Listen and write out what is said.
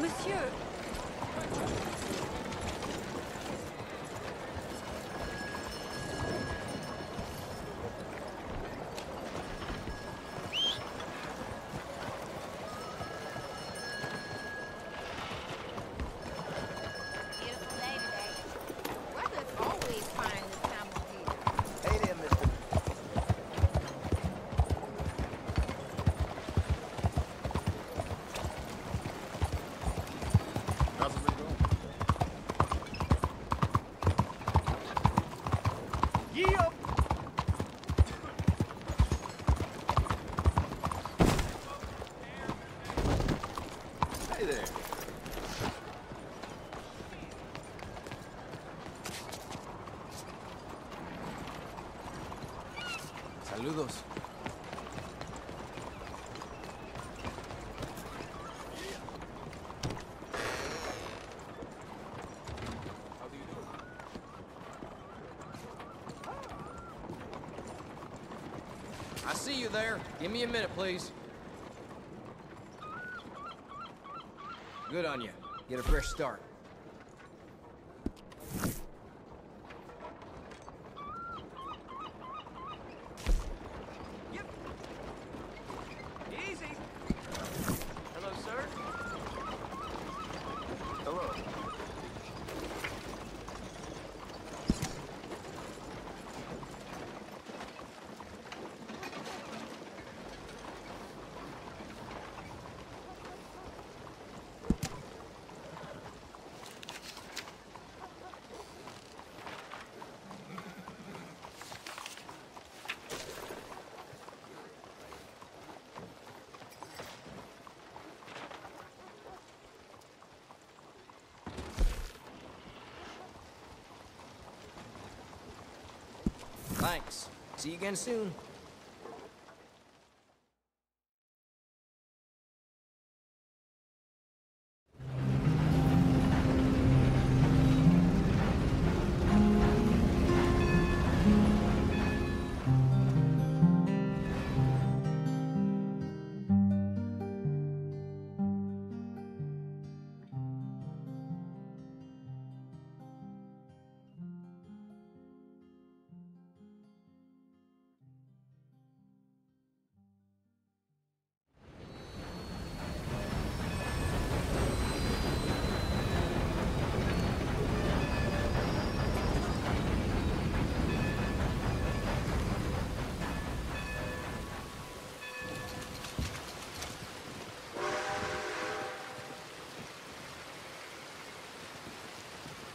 Monsieur, Saludos. I see you there. Give me a minute, please. Good on you. Get a fresh start. Thanks. See you again soon.